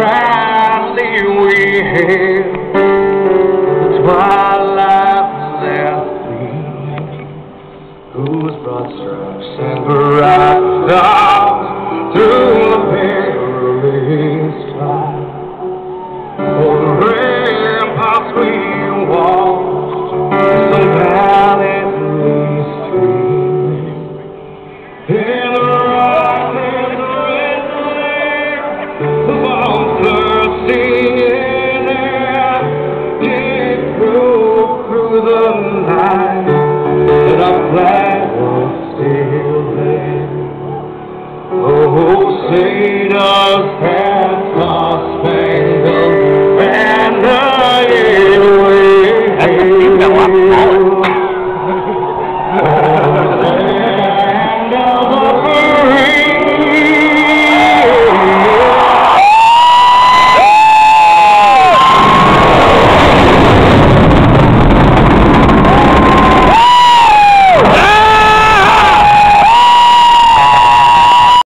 proudly we hail twilight left me, whose broad stripes and bright the night that our flag was still there. Oh, say does